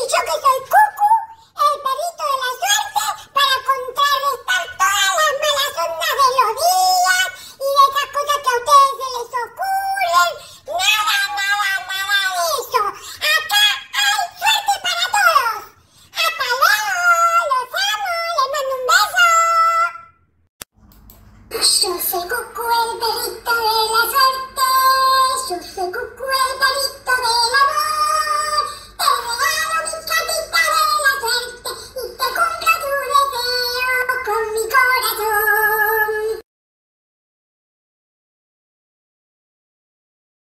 dicho que soy Cucu, el perrito de la suerte, para contrarrestar todas las malas ondas de los días y de esas cosas que a ustedes se les ocurren. Nada, nada, nada de eso. Acá hay suerte para todos. Hasta luego, los amo, les mando un beso. Yo soy Cucu, el perrito.